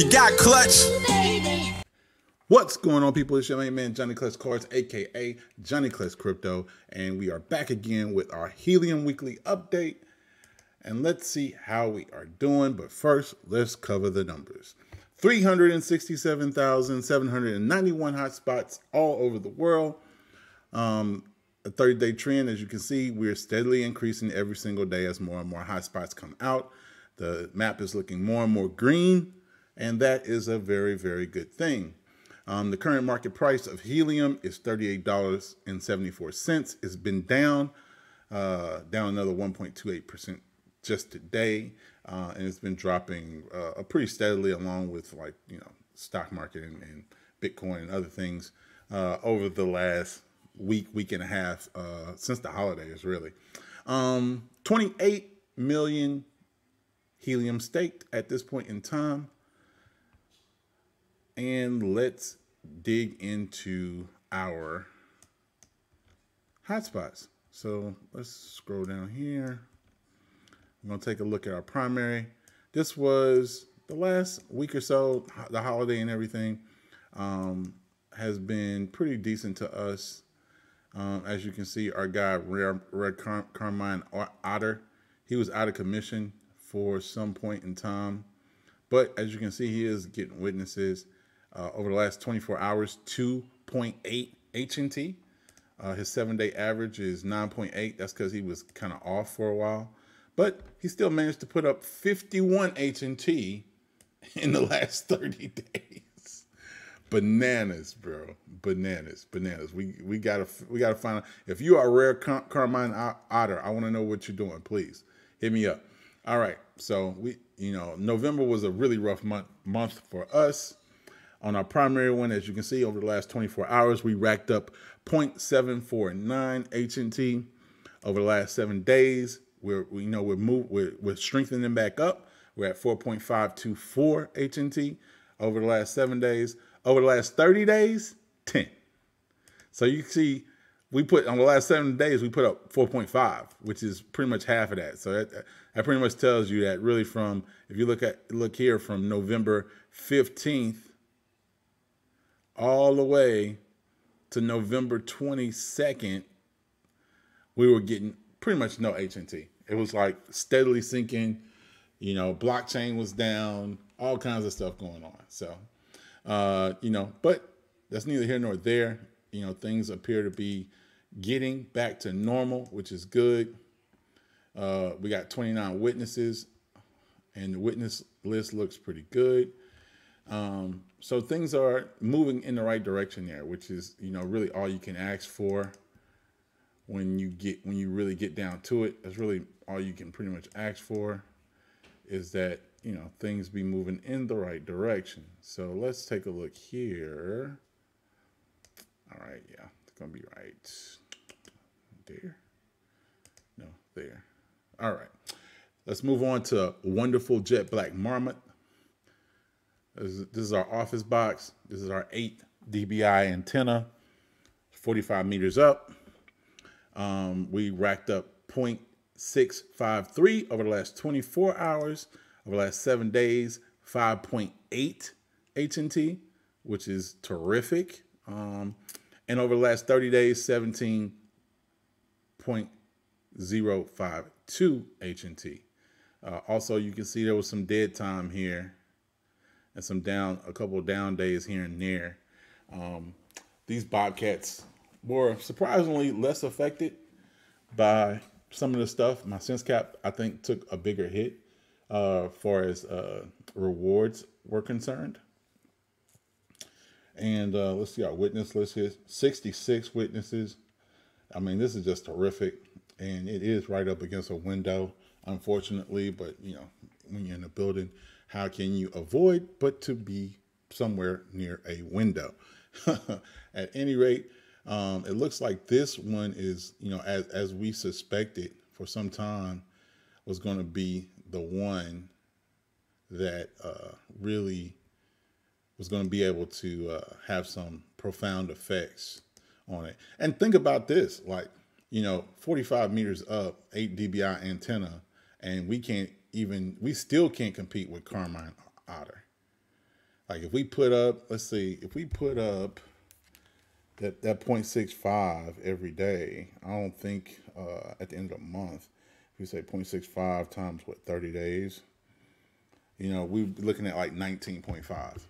You got clutch. What's going on, people? It's your main man, Johnny Clutch Cards, aka Johnny Clutch Crypto, and we are back again with our Helium Weekly update. And let's see how we are doing. But first, let's cover the numbers 367,791 hotspots all over the world. Um, a 30 day trend, as you can see, we're steadily increasing every single day as more and more hotspots come out. The map is looking more and more green, and that is a very, very good thing. Um, the current market price of helium is $38.74. It's been down, uh, down another 1.28% just today, uh, and it's been dropping uh, pretty steadily along with like, you know, stock market and, and Bitcoin and other things uh, over the last week, week and a half uh, since the holidays, really. Um, 28 million helium staked at this point in time. And let's dig into our hotspots. So let's scroll down here. I'm to take a look at our primary. This was the last week or so, the holiday and everything um, has been pretty decent to us. Um, as you can see, our guy, Red, Red Car Carmine Otter, he was out of commission for some point in time. But as you can see, he is getting witnesses uh, over the last 24 hours, 2.8 HNT. Uh, his seven day average is 9.8. That's because he was kind of off for a while. But he still managed to put up 51 HNT in the last 30 days bananas, bro. Bananas, bananas. We we gotta we gotta find out if you are a rare Car Carmine Otter. I want to know what you're doing. Please hit me up. All right. So we you know November was a really rough month month for us. On our primary one, as you can see, over the last 24 hours, we racked up 0.749 HNT. Over the last seven days, we're we, know we're move we're, we're strengthening back up. We're at 4.524 HNT over the last seven days. Over the last 30 days, 10. So you see, we put on the last seven days, we put up 4.5, which is pretty much half of that. So that, that pretty much tells you that really from, if you look at look here from November 15th all the way to November 22nd, we were getting pretty much no HNT. It was like steadily sinking, you know, blockchain was down, all kinds of stuff going on. So uh, you know, but that's neither here nor there. You know, things appear to be getting back to normal, which is good. Uh, we got 29 witnesses, and the witness list looks pretty good. Um, so things are moving in the right direction there, which is you know really all you can ask for when you get when you really get down to it. That's really all you can pretty much ask for is that you know, things be moving in the right direction. So let's take a look here. All right, yeah, it's gonna be right there. No, there. All right, let's move on to wonderful jet black marmot. This is, our office box. This is our eight dBi antenna, 45 meters up. Um, we racked up 0.653 over the last 24 hours. Over the last seven days, 5.8 HNT, which is terrific. Um, and over the last 30 days, 17.052 HNT. Uh, also, you can see there was some dead time here and some down, a couple down days here and there. Um, these Bobcats were surprisingly less affected by some of the stuff. My SenseCAP, I think, took a bigger hit uh, far as uh, rewards were concerned. And uh, let's see our witness list here 66 witnesses. I mean, this is just terrific. And it is right up against a window, unfortunately. But, you know, when you're in a building, how can you avoid but to be somewhere near a window? At any rate, um, it looks like this one is, you know, as, as we suspected for some time, was going to be the one that uh, really was going to be able to uh, have some profound effects on it. And think about this, like, you know, 45 meters up, 8 dBi antenna, and we can't even, we still can't compete with Carmine Otter. Like if we put up, let's see, if we put up that that 0.65 every day, I don't think uh, at the end of the month, if we say 0.65 times what 30 days, you know, we're looking at like 19.5.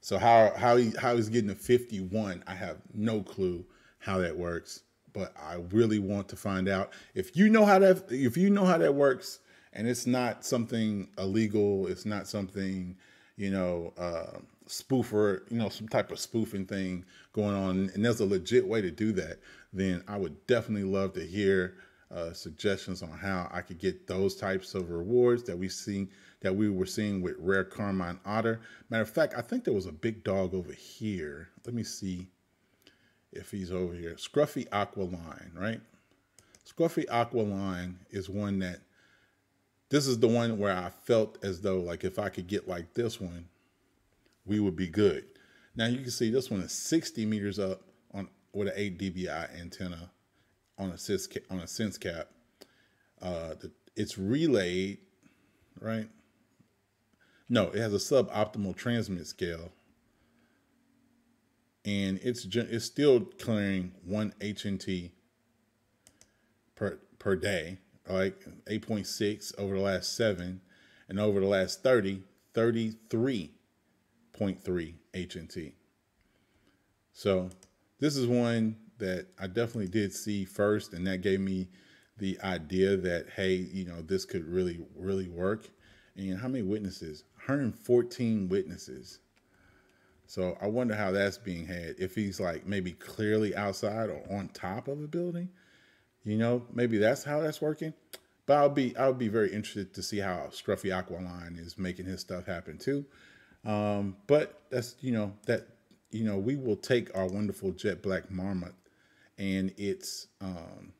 So how how he how he's getting to 51, I have no clue how that works, but I really want to find out. If you know how that if you know how that works and it's not something illegal, it's not something, you know, uh, spoofer, you know, some type of spoofing thing going on, and there's a legit way to do that, then I would definitely love to hear uh, suggestions on how I could get those types of rewards that we see that we were seeing with rare carmine otter. Matter of fact, I think there was a big dog over here. Let me see if he's over here. Scruffy Aqualine, right? Scruffy Aqualine is one that this is the one where I felt as though like if I could get like this one, we would be good. Now you can see this one is 60 meters up on with an 8 dBi antenna on a sense on a SenseCAP. Uh, the, it's relayed, right? No, it has a suboptimal transmit scale, and it's it's still clearing one HNT per per day, like 8.6 over the last seven, and over the last 30, 33 0.3 HNT. So this is one that I definitely did see first, and that gave me the idea that hey, you know, this could really, really work. And how many witnesses? 114 witnesses. So I wonder how that's being had. If he's like maybe clearly outside or on top of a building, you know, maybe that's how that's working. But I'll be I'll be very interested to see how Scruffy Aqualine is making his stuff happen too. Um, but that's you know that you know we will take our wonderful jet black marmot and it's um,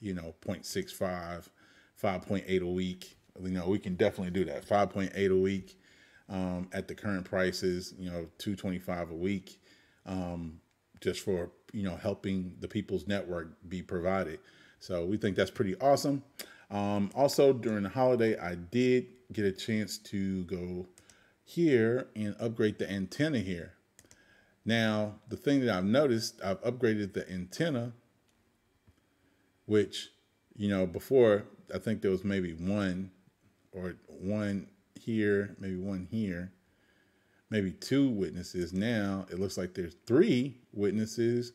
you know 0.65 5.8 a week you know we can definitely do that 5.8 a week um, at the current prices you know 225 a week um, just for you know helping the people's network be provided so we think that's pretty awesome um, also during the holiday i did get a chance to go here and upgrade the antenna here. Now, the thing that I've noticed, I've upgraded the antenna, which, you know, before I think there was maybe one or one here, maybe one here, maybe two witnesses. Now it looks like there's three witnesses,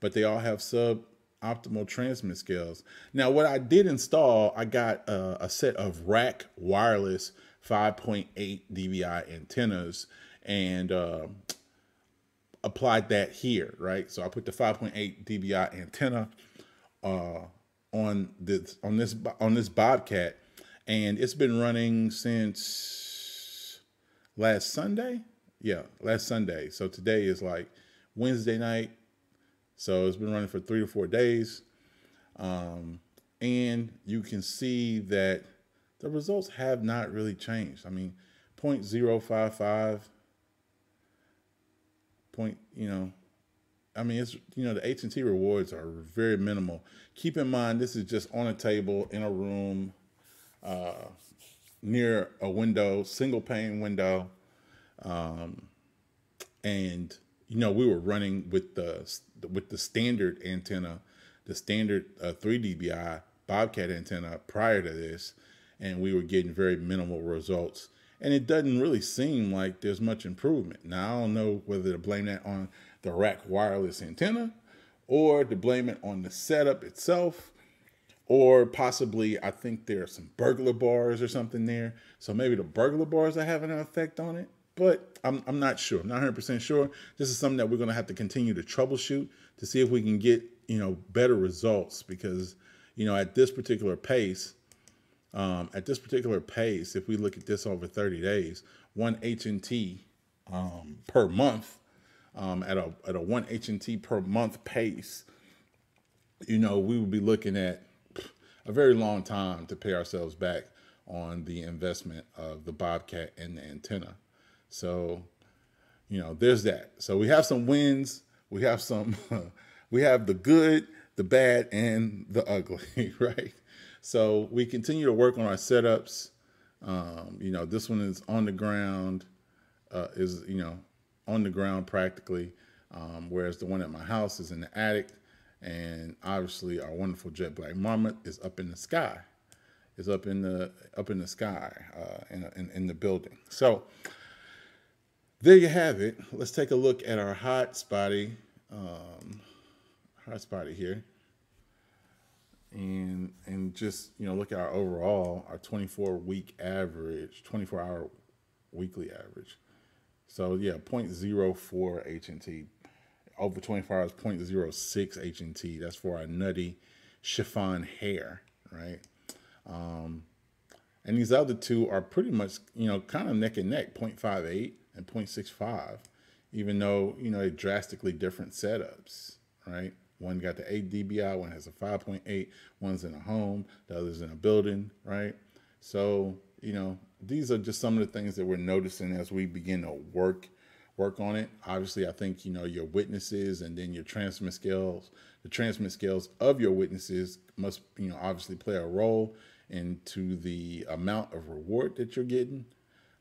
but they all have suboptimal transmit scales. Now, what I did install, I got a, a set of rack wireless 5.8 dBi antennas and uh, applied that here, right? So I put the 5.8 dBi antenna uh, on this on this on this Bobcat, and it's been running since last Sunday. Yeah, last Sunday. So today is like Wednesday night. So it's been running for three to four days. Um, and you can see that the results have not really changed. I mean, 0.055 point, you know, I mean, it's, you know, the HNT rewards are very minimal. Keep in mind, this is just on a table in a room uh, near a window, single pane window. Um, and, you know, we were running with the, with the standard antenna, the standard uh, 3 dBi Bobcat antenna prior to this and we were getting very minimal results. And it doesn't really seem like there's much improvement. Now, I don't know whether to blame that on the RAKwireless antenna or to blame it on the setup itself, or possibly I think there are some burglar bars or something there. So maybe the burglar bars are having an effect on it, but I'm, I'm not sure. I'm not 100% sure. This is something that we're going to have to continue to troubleshoot to see if we can get, you know, better results because, you know, at this particular pace, um, at this particular pace, if we look at this over 30 days, one HNT um, per month um, at a at a one HNT per month pace, you know, we would be looking at a very long time to pay ourselves back on the investment of the Bobcat and the antenna. So, you know, there's that. So we have some wins. We have some. we have the good, the bad, and the ugly, right? So we continue to work on our setups. Um, you know, this one is on the ground. uh, is you know on the ground practically, um, whereas the one at my house is in the attic, and obviously our wonderful jet black marmot is up in the sky, is up in the up in the sky uh, in, in, in the building. So there you have it. Let's take a look at our Hotspotty um, Hotspotty here. And and just you know look at our overall our 24 week average 24 hour weekly average. So yeah 0.04 HNT over 24 hours 0.06 HNT that's for our nutty chiffon hare right? Um, and these other two are pretty much you know kind of neck and neck 0.58 and 0.65 even though you know they drastically different setups right one got the 8 dBi, one has a 5.8, one's in a home, the other's in a building, right? So, you know, these are just some of the things that we're noticing as we begin to work work on it. Obviously, I think, you know, your witnesses and then your transmit scales, the transmit scales of your witnesses must, you know, obviously play a role into the amount of reward that you're getting.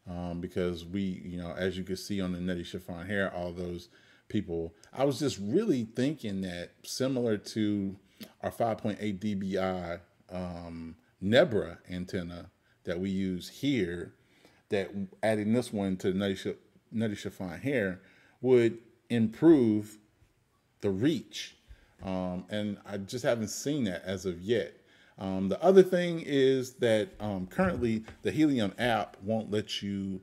Um, because we, you know, as you can see on the Nutty Chiffon hare, all those people. I was just really thinking that similar to our 5.8 dBi um, Nebra antenna that we use here, that adding this one to Ch Nutty Chiffon hare would improve the reach. Um, and I just haven't seen that as of yet. Um, the other thing is that um, currently the Helium app won't let you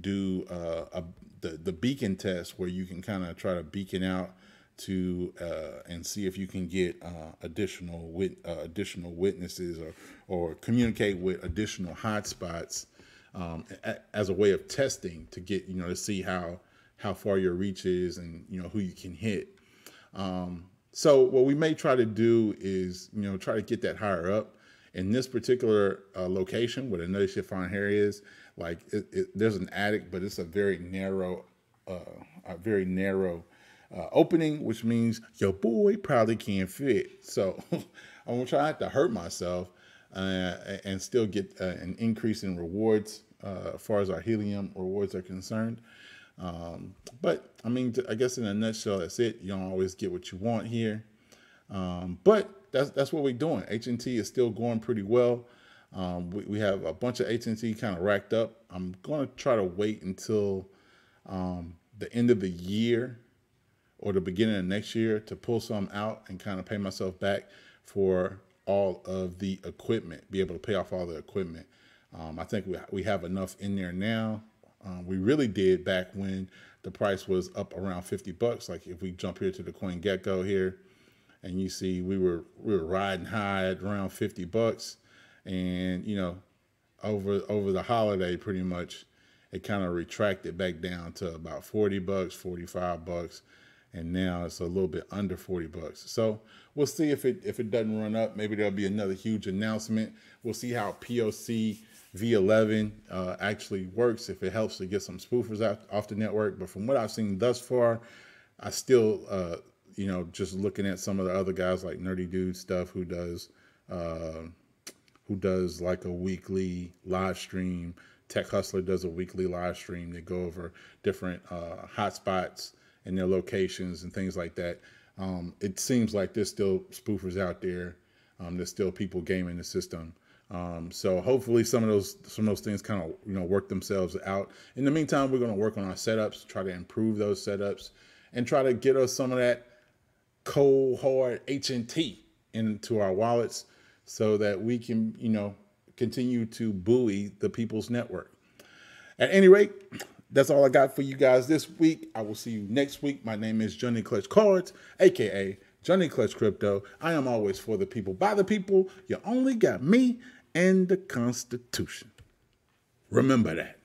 do uh, a, the the beacon test where you can kind of try to beacon out to uh, and see if you can get uh, additional wit uh, additional witnesses or or communicate with additional hotspots um, as a way of testing to get you know to see how how far your reach is and you know who you can hit. Um, so what we may try to do is you know try to get that higher up. In this particular uh, location where the nutty chiffon hare is, like it, it, there's an attic, but it's a very narrow, uh, a very narrow uh, opening, which means your boy probably can't fit. So I'm gonna try not to hurt myself uh, and still get uh, an increase in rewards uh, as far as our helium rewards are concerned. Um, but I mean, I guess in a nutshell, that's it. You don't always get what you want here, um, but that's that's what we're doing. HNT is still going pretty well. Um, we, we, have a bunch of HNT kind of racked up. I'm going to try to wait until um, the end of the year or the beginning of next year to pull some out and kind of pay myself back for all of the equipment, be able to pay off all the equipment. Um, I think we, we have enough in there now. Um, we really did back when the price was up around 50 bucks. Like if we jump here to the CoinGecko here and you see we were, we were riding high at around 50 bucks. And you know over over the holiday pretty much it kind of retracted back down to about 40 bucks 45 bucks. And now it's a little bit under 40 bucks. So we'll see if it if it doesn't run up. Maybe there'll be another huge announcement. We'll see how poc v11 uh, actually works if it helps to get some spoofers out off the network but from what i've seen thus far i still uh, you know just looking at some of the other guys like nerdy dude stuff who does uh, who does like a weekly live stream. Tech Hustler does a weekly live stream. They go over different uh, hotspots and their locations and things like that. Um, it seems like there's still spoofers out there. Um, there's still people gaming the system. Um, so hopefully some of those some of those things kind of you know work themselves out. In the meantime, we're going to work on our setups, try to improve those setups, and try to get us some of that cold hard HNT into our wallets so that we can, you know, continue to buoy the people's network. At any rate, that's all I got for you guys this week. I will see you next week. My name is Johnny Clutch Cards, aka Johnny Clutch Crypto. I am always for the people, by the people. You only got me and the Constitution. Remember that.